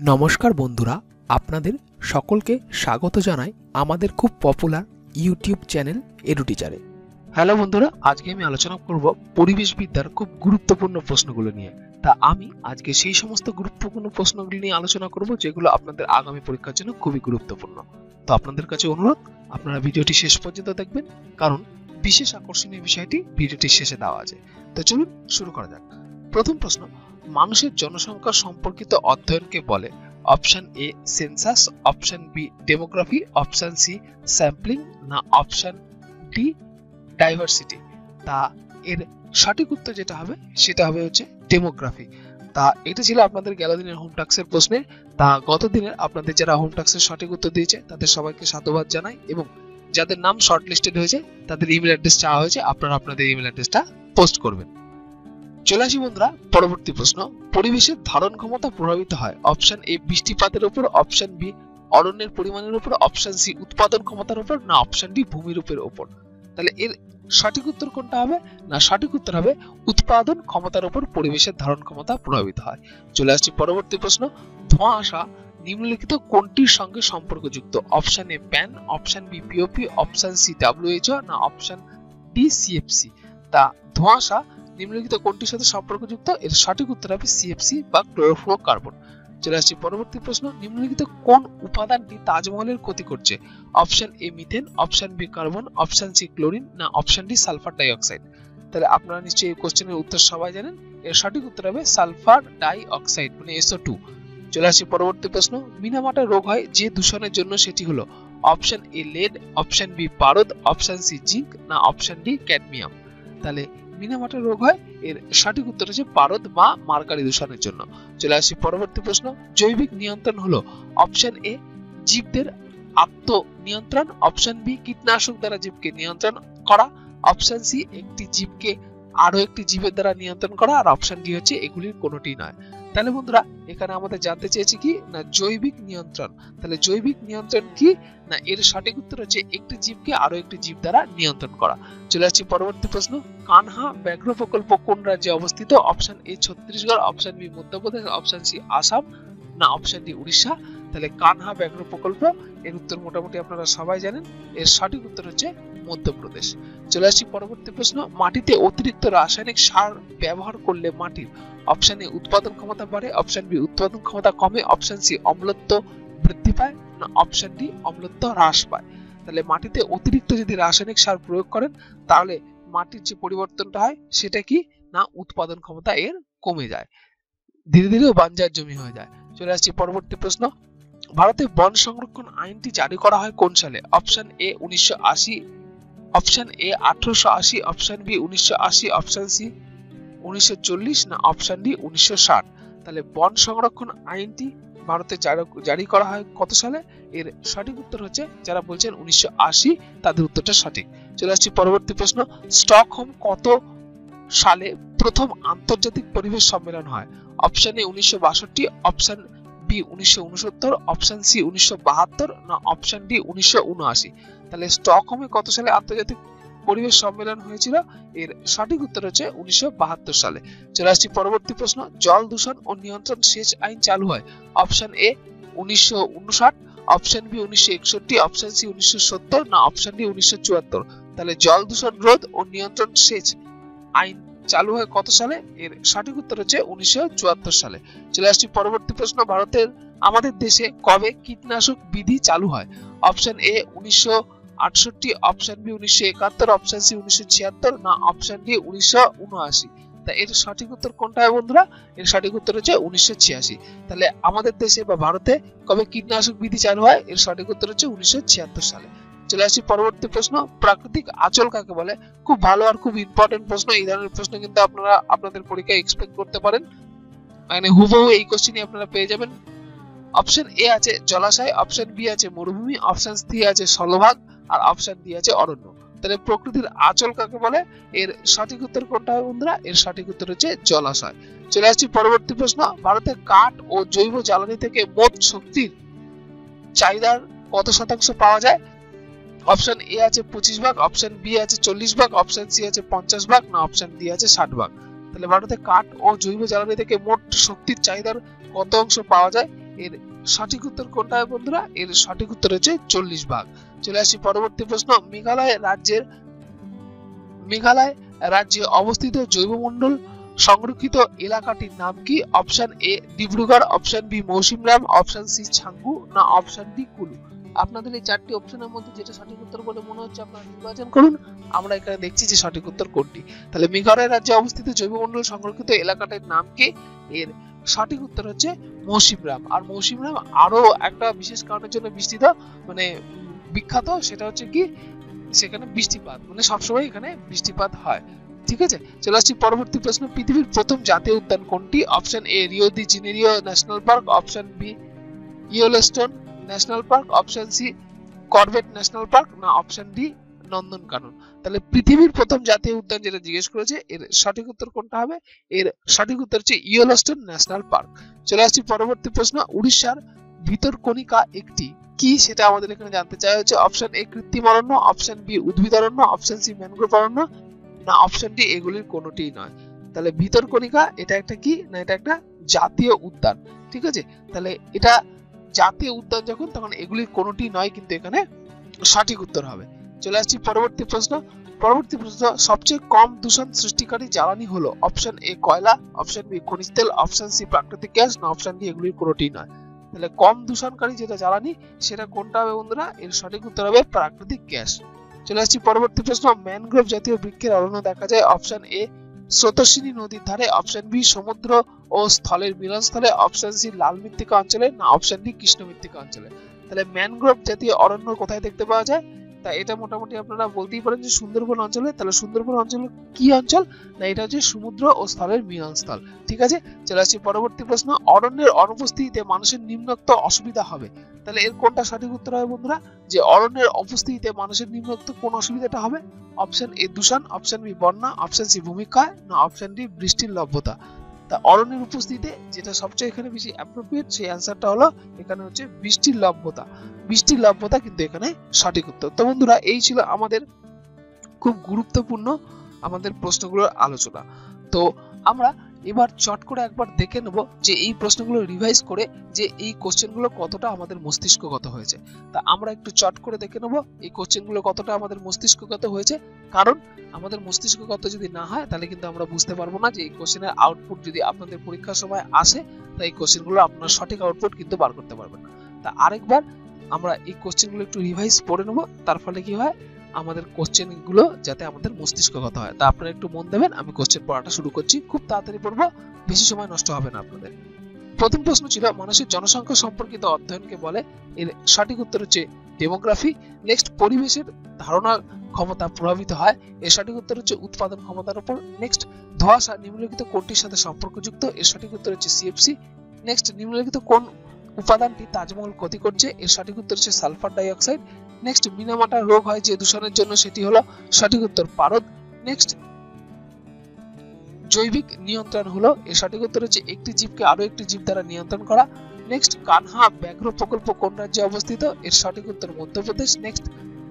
নমস্কার বন্ধুরা, আপনাদের সকলকে স্বাগত জানাই আমাদের খুব পপুলার ইউটিউব চ্যানেল এডু টিচারে হ্যালো বন্ধুরা, আজকে আমি আলোচনা করব পরিবেশবিদ্যার খুব গুরুত্বপূর্ণ প্রশ্নগুলো নিয়ে। তা আমি আজকে সেই সমস্ত গুরুত্বপূর্ণ প্রশ্নগুলি নিয়ে আলোচনা করব যেগুলো আপনাদের আগামী পরীক্ষার জন্য খুবই গুরুত্বপূর্ণ। তো আপনাদের কাছে অনুরোধ, আপনারা ভিডিওটি শেষ পর্যন্ত দেখবেন, কারণ বিশেষ আকর্ষণীয় বিষয়টি ভিডিওটির শেষে দেওয়া আছে। তো চলুন শুরু করা যাক। প্রথম প্রশ্ন মানুষের জনসংখ্যা সম্পর্কিত অধ্যয়নকে বলে option A census option B demography option C sampling না অপশন ডি ডাইভার্সিটি তা এর সঠিক উত্তর যেটা হবে, সেটা হবে হচ্ছে ডেমোগ্রাফি তা এটা ছিল আপনাদের গেল দিনের হোম টাক্সের প্রশ্নে তা গত দিনের আপনাদের যারা হোম টাক্সের সঠিক উত্তর দিয়েছে, তাদের সবাইকে সাধুবাদ জানাই এবং যাদের নাম শর্ট লিস্টেড হয়েছে, তাদের ইমেল অ্যাড্রেস চাওয়া হয়েছে, আপনারা আপনাদের ইমেল অ্যাড্রেসটা পোস্ট করবেন। চলে আসি বন্ধুরা, পরবর্তী প্রশ্ন। পরিবেশের ধারণ ক্ষমতা প্রভাবিত হয়। অপশন এ বৃষ্টিপাতের উপর। অপশন বি অরণ্যের পরিমাণের উপর। অপশন সি উৎপাদন ক্ষমতার উপর। না, অপশন ডি ভূমিরূপের উপর তাহলে এর সঠিক উত্তর কোনটা হবে? না, সঠিক উত্তর হবে উৎপাদন ক্ষমতার উপর। পরিবেশের ধারণ ক্ষমতা প্রভাবিত হয়। চলে আসছি পরবর্তী প্রশ্ন। ধোঁয়া আসা নিম্নলিখিত কোনটির সঙ্গে সম্পর্কযুক্ত? Option A PAN option B POP option C WHO না, অপশন ডি সিএফসি তা, ধোঁয়াশা নিম্নলিখিত কোনটির সাথে সম্পর্কযুক্ত? এর সঠিক উত্তর হবে সিএফসি বা ক্লোরোফ্লোরোকার্বন। চলে আসছি পরবর্তী প্রশ্ন, নিম্নলিখিত কোন উপাদানটি তাজমহলের ক্ষতি করছে? Option A methane, option B carbon, option C chlorine না অপশন ডি সালফার ডাইঅক্সাইড? তাহলে আপনারা নিশ্চয়ই এই কোশ্চেনের উত্তর সবাই জানেন। এর সঠিক উত্তর হবে সালফার ডাই অক্সাইড মানে এসও টু চলে আসছি পরবর্তী প্রশ্ন মিনামাটা রোগ হয় যে দূষণের জন্য সেটি হলো option A lead option B পারদ, অপশন সি জিঙ্ক না অপশন ডি ক্যাডমিয়াম? তাহলে মিনামাটা রোগ হয়, এর সঠিক উত্তর হচ্ছে পারদ বা মার্কারি দূষণের জন্য। চলে আসি পরবর্তী প্রশ্ন। জৈবিক নিয়ন্ত্রণ হলো অপশন এ, জীবদের আত্ম নিয়ন্ত্রণ অপশন বি, কীটনাশক দ্বারা জীবকে নিয়ন্ত্রণ করা, অপশন সি, একটি জীবকে আরও একটি জীবের দ্বারা নিয়ন্ত্রণ করা, আর অপশন ডি হচ্ছে এগুলির কোনোটি নয়। তাহলে বন্ধুরা, এখানে আমাদের জানতে চেয়েছি কি? না, জৈবিক নিয়ন্ত্রণ। তাহলে জৈবিক নিয়ন্ত্রণ কি? না, এর সঠিক উত্তর হচ্ছে একটি জীবকে আরও একটি জীব দ্বারা নিয়ন্ত্রণ করা। চলে আসছি পরবর্তী প্রশ্ন। কানহা ব্যাঘ্র প্রকল্প কোন রাজ্যে অবস্থিত? Option A Chhattisgarh, option B Madhya Pradesh, option C Assam, না, অপশন ডি উড়িষ্যা। তাহলে কানহা ব্যাঘ্র প্রকল্প, এর উত্তর মোটামুটি আপনারা সবাই জানেন। এর সঠিক উত্তর হচ্ছে মধ্যপ্রদেশ। চলে আসছি পরবর্তী প্রশ্ন, মাটিতে অতিরিক্ত রাসায়নিক সার ব্যবহার করলে মাটির অপশন এ উৎপাদন ক্ষমতা বাড়ে অপশন বি উৎপাদন ক্ষমতা কমে অপশন সি অম্লত্ব বৃদ্ধি পায়, না অপশন ডি অম্লত্ব হ্রাস পায়। তাহলে মাটিতে অতিরিক্ত যদি রাসায়নিক সার প্রয়োগ করেন, তাহলে মাটির যে পরিবর্তনটা হয়, সেটা কি? না, উৎপাদন ক্ষমতা এর কমে যায়। ধীরে ধীরে বাঞ্জার জমি হয়ে যায়। চলে আসছি পরবর্তী প্রশ্ন ভারতে বন সংরক্ষণ আইনটি জারি করা হয় কোন সালে? অপশন এ উনিশশো আশি অপশন এ আঠারোশো আশি অপশন বি উনিশশো আশি অপশন সি উনিশশো চল্লিশ না অপশন ডি উনিশশো ষাট? তাহলে বন সংরক্ষণ আইনটি ভারতে জারি করা হয় কত সালে? এর সঠিক উত্তর হচ্ছে, যারা বলছেন উনিশশো আশি, তাদের উত্তরটা সঠিক। চলে আসছি পরবর্তী প্রশ্ন। স্টকহোম কত সালে প্রথম আন্তর্জাতিক পরিবেশ সম্মেলন হয়? অপশন এ উনিশশো বাষট্টি অপশন বি উনিশশো অপশন সি উনিশশো না অপশন ডি উনিশশো তাহলে স্টকহোমে কত সালে আন্তর্জাতিক পরিবেশ সম্মেলন হয়েছিল? এর সঠিক উত্তর হচ্ছে উনিশশো সালে। চলে আসছি পরবর্তী প্রশ্ন। জল দূষণ ও নিয়ন্ত্রণ সেচ আইন চালু হয়। অপশন এ উনিশশো উনষাট অপশন বি উনিশশো একষট্টি অপশন সি উনিশশো সত্তর, না অপশন ডি উনিশশো চুয়াত্তর। তাহলে জল দূষণ রোধ ও নিয়ন্ত্রণ সেচ আইন চালু হয় কত সালে? এর সঠিক উত্তর হচ্ছে উনিশশো চুয়াত্তর সালে। চলে আসছি পরবর্তী প্রশ্ন, ভারতের আমাদের দেশে কবে কীটনাশক বিধি চালু হয়? অপশন এ উনিশশো আটষট্টি অপশন বি উনিশশো একাত্তর অপশন সি উনিশশো ছিয়াত্তর, না অপশন ডি উনিশশো উনআশি। তা এর সঠিক উত্তর কোনটা হয় বন্ধুরা? এর সঠিক উত্তর হচ্ছে উনিশশো ছিয়াশি। তাহলে আমাদের দেশে বা ভারতে কবে কীটনাশক বিধি চালু হয়? এর সঠিক উত্তর হচ্ছে উনিশশো ছিয়াত্তর সালে। চলে আসি পরবর্তী প্রশ্ন। প্রাকৃতিক আচল কাকে বলে? খুব ভালো আর খুব ইম্পর্টেন্ট প্রশ্ন। এই ধরনের প্রশ্ন কিন্তু আপনারা আপনাদের পরীক্ষায় এক্সপেক্ট করতে পারেন। মানে হুবহু এই কোশ্চেনই আপনারা পেয়ে যাবেন। অপশন এ আছে জলাশয় অপশন বি আছে মরুভূমি অপশন সি আছে স্থলভাগ, আর অপশন ডি আছে অরণ্য। তাহলে প্রকৃতির আচল কাকে বলে? এর সঠিক উত্তর কোনটা হবে বন্ধুরা? এর সঠিক উত্তর হচ্ছে জলাশয়। চলে আসছি পরবর্তী প্রশ্ন। ভারতে কাঠ ও জৈব জ্বালানি থেকে মোট শক্তির চাহিদার কত শতাংশ পাওয়া যায়? অপশন এ আছে পঁচিশ ভাগ অপশন বি আছে চল্লিশ ভাগ অপশন সি আছে পঞ্চাশ ভাগ, না অপশন ডি আছে ষাট ভাগ। তাহলে ভারতে কাঠ ও জৈব জ্বালানি থেকে মোট শক্তির চাহিদার কত অংশ পাওয়া যায়? এর সঠিক উত্তর কোনটা বন্ধুরা? এর সঠিক উত্তর হচ্ছে চল্লিশ ভাগ। চলে আসি পরবর্তী প্রশ্ন। মেঘালয় রাজ্যের, মেঘালয় রাজ্যে অবস্থিত জৈবমণ্ডল সংরক্ষিত এলাকাটির নাম কি? Option A Dibrugarh option B Mawsynram option C Changu, না অপশন ডি কুলু? আপনাদের এই চারটি অপশনের মধ্যে যেটা সঠিক উত্তর বলে মনে হচ্ছে আপনারা নির্বাচন করুন। আমরা এখানে দেখছি যে সঠিক উত্তর কোনটি। তাহলে মেঘালয় রাজ্যে অবস্থিত জৈবমণ্ডল সংরক্ষিত এলাকাটির নাম কি? এর সঠিক উত্তর হচ্ছে মৌসিমরাম। আর মৌসিমরাম আরও একটা বিশেষ কারণের জন্য বিস্তৃত মানে বিখ্যাত, সেটা হচ্ছে কি? সেখানে বৃষ্টিপাত মানে সবসময় এখানে বৃষ্টিপাত হয়। ঠিক আছে? চলে আসছি পরবর্তী প্রশ্ন। পৃথিবীর প্রথম জাতীয় উদ্যান কোনটি? Option A Rio de Janeiro national park option B Yellowstone national park option C Corbett national park না অপশন ডি নন্দনকানন তাহলে পৃথিবীর প্রথম জাতীয় উদ্যান যেটা জিজ্ঞেস করেছে, এর সঠিক উত্তর কোনটা হবে? এর সঠিক উত্তর হচ্ছে ইয়েলোস্টোন ন্যাশনাল পার্ক চলে আসছি পরবর্তী প্রশ্ন, উড়িষ্যার ভিতরকণিকা একটি কি সেটা আমাদের এখানে জানতে চাই হচ্ছে অপশন এ কৃত্রিম অরণ্য অপশন বি উদ্ভিদ অরণ্য অপশন সি ম্যানগ্রোভ অরণ্য, না অপশন ডি এগুলির কোনোটিই নয়। তাহলে ভিতরকণিকা এটা একটা কি? না, এটা একটা জাতীয় উদ্যান। ঠিক আছে? তাহলে এটা জাতীয় উদ্যান যখন, তখন এগুলির কোনোটি নয়, কিন্তু এখানে সঠিক উত্তর হবে। চলে আসছি পরবর্তী প্রশ্ন। পরবর্তী প্রশ্ন, সবচেয়ে কম দূষণ সৃষ্টিকারী জ্বালানি হলো অপশন এ কয়লা অপশন বি খনিজ তেল অপশন সি প্রাকৃতিক গ্যাস, না অপশন ডি এগুলির কোনোটি নয়। তাহলে কম দূষণকারী যেটা জ্বালানি, সেটা কোনটা হবে বন্ধুরা? এর সঠিক উত্তর হবে প্রাকৃতিক গ্যাস। চলে আসছি পরবর্তী প্রশ্ন। ম্যানগ্রোভ জাতীয় বৃক্ষের অরণ্য দেখা যায় অপশন এ স্রোতস্বিনী নদীর ধারে অপশন বি সমুদ্র ও স্থলের মিলনস্থলে অপশন সি লাল মৃত্তিকা অঞ্চলে না অপশন ডি কৃষ্ণ মৃত্তিকা অঞ্চলে। তাহলে ম্যানগ্রোভ জাতীয় অরণ্য কোথায় দেখতে পাওয়া যায়? তা এটা মোটামুটি আপনারা বলতেই পারেন যে সুন্দরবন অঞ্চলে, তাহলে সুন্দরবন অঞ্চল কি অঞ্চল? না, এটা হচ্ছে সমুদ্র ও স্থলের মিলনস্থল ঠিক আছে? চলে আসছি পরবর্তী প্রশ্ন। অরণ্যের অনুপস্থিতিতে মানুষের নিম্নোক্ত অসুবিধা হবে। তাহলে এর কোনটা সঠিক উত্তর হবে বন্ধুরা? যে অরণ্যের উপস্থিতিতে মানুষের নিম্নোক্ত কোন অসুবিধাটা হবে? অপশন এ দূষণ, অপশন বি বন্যা, অপশন সি ভূমিক্ষয়, না, অপশন ডি বৃষ্টির লভ্যতা। তা অরণ্যের উপস্থিতিতে যেটা সবচেয়ে এখানে বেশি অ্যাপ্রোপ্রিয়েট সেই অ্যান্সারটা হলো এখানে হচ্ছে বৃষ্টির লভ্যতা। বৃষ্টির লভ্যতা কিন্তু এখানে সঠিক উত্তর। তো বন্ধুরা, এই ছিল আমাদের খুব গুরুত্বপূর্ণ আমাদের প্রশ্নগুলোর আলোচনা। তো আমরা এবার চট করে একবার দেখে নেব যে এই প্রশ্নগুলো রিভাইজ করে যে এই কোশ্চেনগুলো কতটা আমাদের মস্তিষ্কগত হয়েছে। তা আমরা একটু চট করে দেখে নেব এই কোশ্চেনগুলো কতটা আমাদের মস্তিষ্কগত হয়েছে। কারণ আমাদের মস্তিষ্কগত যদি না হয়, তাহলে কিন্তু আমরা বুঝতে পারব না যে এই কোশ্চেনের আউটপুট যদি আপনাদের পরীক্ষার সময় আসে, তা এই কোশ্চেনগুলো আপনার সঠিক আউটপুট কিন্তু বার করতে পারবেন না। তা আরেকবার আমরা এই কোশ্চেনগুলো একটু রিভাইজ পড়ে নেব, তার ফলে কি হয় আমাদের কোশ্চেনগুলো যাতে আমাদের মস্তিষ্কগত হয়। তা আপনারা একটু মন দেবেন, আমি কোশ্চেন পড়াটা শুরু করছি। খুব তাড়াতাড়ি পড়ব, বেশি সময় নষ্ট হবে না আপনাদের। প্রথম প্রশ্ন ছিল, মানুষের জনসংখ্যা সম্পর্কিত অধ্যয়নকে বলে, এর সঠিক উত্তর হচ্ছে ডেমোগ্রাফি নেক্সট পরিবেশের ধারণা ক্ষমতা প্রভাবিত হয়। এর সঠিক উত্তর হচ্ছে উৎপাদন ক্ষমতার উপর। নেক্সট ধোঁয়াশা নিম্নলিখিত কোনটির সাথে সম্পর্কযুক্ত? এর সঠিক উত্তর হচ্ছে সিএফসি নেক্সট নিম্নলিখিত কোন উপাদানটি তাজমহল ক্ষতি করছে? এর সঠিক উত্তর হচ্ছে সালফার ডাইঅক্সাইড। নেক্সট মিনামাটা রোগ হয় যে দূষণের জন্য সেটি হলো সঠিক উত্তর পারদ। নেক্সট জৈবিক নিয়ন্ত্রণ হলো এর সঠিক উত্তর হচ্ছে একটি জীবকে আরও একটি জীব দ্বারা নিয়ন্ত্রণ করা। নেক্সট কানহা, ব্যাঘ্র প্রকল্প কোন রাজ্যে অবস্থিত? এর সঠিক উত্তর মধ্যপ্রদেশ। নেক্সট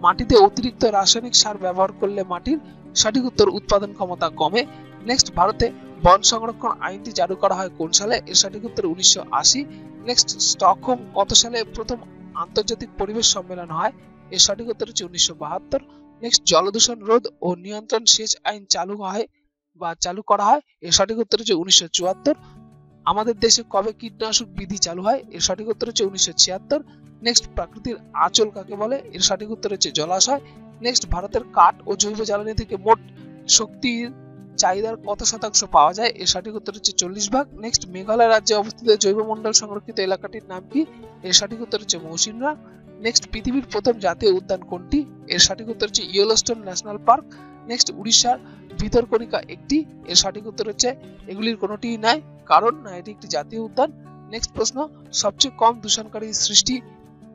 মাটিতে অতিরিক্ত রাসায়নিক সার ব্যবহার করলে মাটির সঠিক উত্তর উৎপাদন ক্ষমতা কমে। নেক্সট ভারতে বন সংরক্ষণ আইনটি জারি করা হয় কোন সালে? এর সঠিক উত্তর উনিশশো আশি। নেক্সট স্টকহোম কত সালে প্রথম আন্তর্জাতিক পরিবেশ সম্মেলন হয়? এর সঠিক উত্তর হচ্ছে উনিশশো বাহাত্তর। নেক্সট জলদূষণ রোধ ও নিয়ন্ত্রণ সেচ আইন চালু হয় বা চালু করা হয়। এর সঠিক উত্তর হচ্ছে উনিশশো চুয়াত্তর। আমাদের দেশে কবে কীটনাশক বিধি চালু হয়? এর সঠিক উত্তর হচ্ছে উনিশশো ছিয়াত্তর। নেক্সট প্রাকৃতির আঁচল কাকে বলে? এর সঠিক উত্তর হচ্ছে জলাশয়। নেক্সট ভারতের কাঠ ও জৈব জ্বালানি থেকে মোট শক্তির চাহিদার কত শতাংশ পাওয়া যায়? এর সঠিক উত্তর হচ্ছে চল্লিশ ভাগ। নেক্সট মেঘালয় রাজ্যে অবস্থিত জৈবমণ্ডল সংরক্ষিত এলাকাটির নাম কি? এর সঠিক উত্তর হচ্ছে মৌসিনরা নেক্সট পৃথিবীর প্রথম জাতীয় উদ্যান কোনটি? এর সঠিক উত্তর হচ্ছে ইয়েলোস্টোন ন্যাশনাল পার্ক নেক্সট উড়িষ্যার ভিতরকণিকা একটি। এর সঠিক উত্তর হচ্ছে, এগুলির কোনোটিই নাই, কারণ না, এটি একটি জাতীয় উদ্যান। নেক্সট প্রশ্ন, সবচেয়ে কম দূষণকারী সৃষ্টি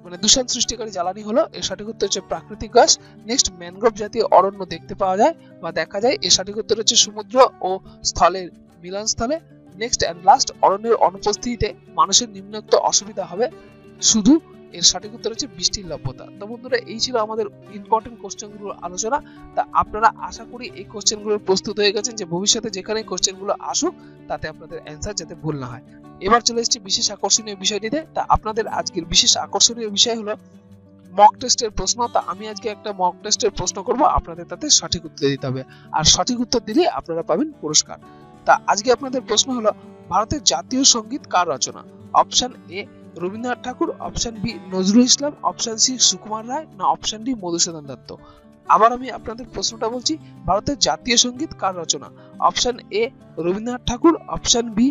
মানে দূষণ সৃষ্টিকারী জ্বালানি হলো, এর সঠিক উত্তর হচ্ছে প্রাকৃতিক গ্যাস। নেক্সট ম্যানগ্রোভ জাতীয় অরণ্য দেখতে পাওয়া যায় বা দেখা যায়, এর সঠিক উত্তর হচ্ছে সমুদ্র ও স্থলের মিলনস্থলে। নেক্সট এন্ড লাস্ট অরণ্যের অনুপস্থিতিতে মানুষের নিম্নোক্ত অসুবিধা হবে। শুধু এর সঠিক উত্তর হচ্ছে বৃষ্টির লভ্যতা। তো বন্ধুরা, এই ছিল আমাদের ইম্পর্টেন্ট কোশ্চেনগুলোর আলোচনা। তা আপনারা আশা করি এই কোশ্চেনগুলোর প্রস্তুত হয়ে গেছেন যে ভবিষ্যতে যেখানে কোশ্চেনগুলো আসুক, তাতে আপনাদের অ্যান্সার যাতে ভুল না হয়। এবার চলে এসেছি বিশেষ আকর্ষণীয় বিষয়টিতে। তা আপনাদের আজকের বিশেষ আকর্ষণীয় বিষয় হলো মক টেস্টের প্রশ্ন। তা আমি আজকে একটা মক টেস্টের প্রশ্ন করব, আপনাদের তাতে সঠিক উত্তর দিতে হবে। আর সঠিক উত্তর দিলে আপনারা পাবেন পুরস্কার। তা আজকে আপনাদের প্রশ্ন হলো, ভারতের জাতীয় সংগীত কার রচনা? Option A Rabindranath Thakur option B Nazrul Islam option C Sukumar Ray, না অপশন ডি মধুসূদন দত্ত। আবার আমি আপনাদের প্রশ্নটা বলছি, ভারতের জাতীয় সংগীত কার রচনা? Option A Rabindranath Thakur option B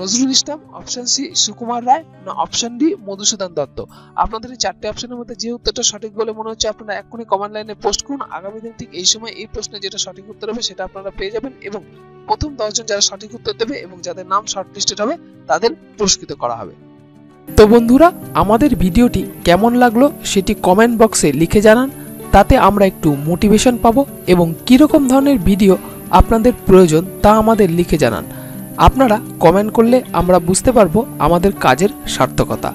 Nazrul Islam option C Sukumar Ray, না অপশন ডি মধুসূদন দত্ত। আপনাদের এই চারটি অপশনের মধ্যে যে উত্তরটা সঠিক বলে মনে হচ্ছে, আপনারা এক্ষুনি কমেন্ট লাইনে পোস্ট করুন। আগামী দিন ঠিক এই সময় এই প্রশ্নে যেটা সঠিক উত্তর হবে, সেটা আপনারা পেয়ে যাবেন এবং প্রথম দশজন যারা সঠিক উত্তর দেবে এবং যাদের নাম শর্টলিস্টেড হবে, তাদের পুরস্কৃত করা হবে। তো বন্ধুরা, আমাদের ভিডিওটি কেমন লাগল সেটি কমেন্ট বক্সে লিখে জানান। তাতে আমরা একটু মোটিভেশন পাবো এবং কীরকম ধরনের ভিডিও আপনাদের প্রয়োজন তা আমাদের লিখে জানান। আপনারা কমেন্ট করলে আমরা বুঝতে পারব আমাদের কাজের সার্থকতা।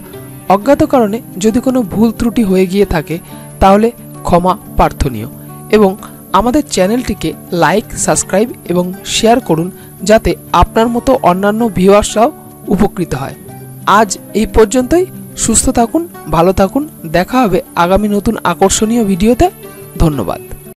অজ্ঞাত কারণে যদি কোনো ভুল ত্রুটি হয়ে গিয়ে থাকে, তাহলে ক্ষমা প্রার্থনীয়। এবং আমাদের চ্যানেলটিকে লাইক সাবস্ক্রাইব এবং শেয়ার করুন, যাতে আপনার মতো অন্যান্য ভিউয়ার্সরাও উপকৃত হয়। আজ এই পর্যন্তই। সুস্থ থাকুন ভালো থাকুন। দেখা হবে আগামী নতুন আকর্ষণীয় ভিডিওতে। ধন্যবাদ।